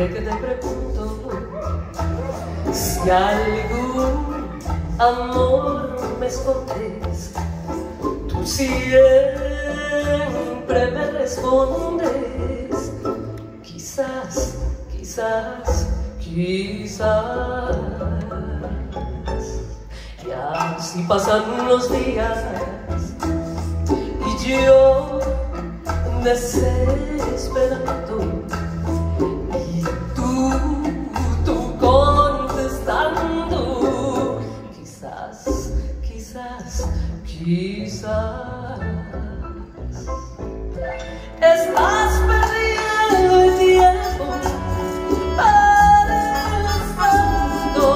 Siempre que te pregunto si algún amor me escondes, tú siempre me respondes. Quizás, quizás, quizás. Y así pasan los días y yo desesperado quizás, quizás. Estás perdiendo el tiempo pensando,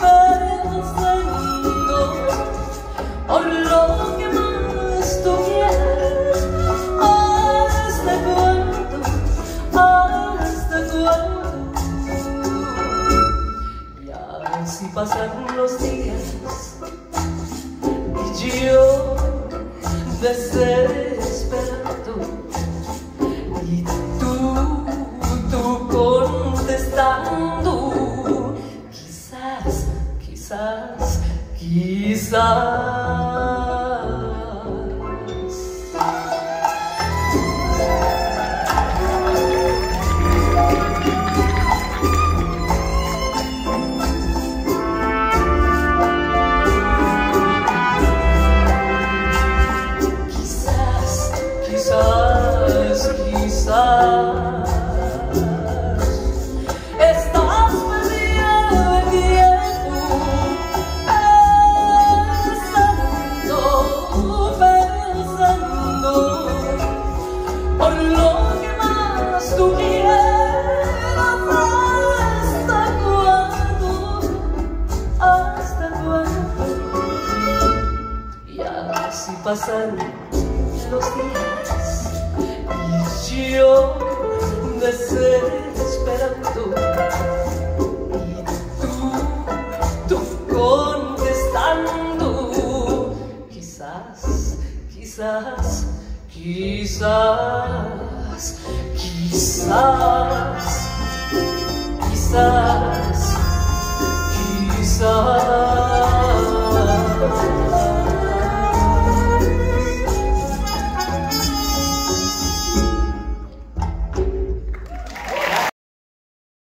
pensando por lo que más tú quieres. Hasta cuándo, hasta cuándo y así pasan los días yo desesperado y tú, tú contestando quizás, quizás, quizás así pasan los días y yo desesperando y tú, tú contestando quizás, quizás, quizás, quizás, quizás, quizás.